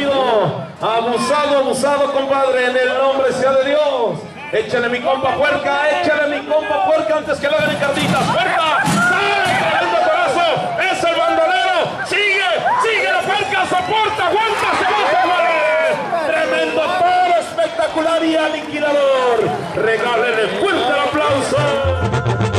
rápido. Abusado, abusado, compadre. En el nombre sea de Dios. Échale mi compa puerca, échale mi compa puerca antes que le hagan en cartitas. ¡Puerca! ¡Tremendo corazón! ¡Es el bandolero! ¡Sigue! ¡Sigue la puerca! ¡Soporta! ¡Aguanta! ¡Soporta! ¡Tremendo toro espectacular y aliquidador! ¡Regálele fuerte el aplauso!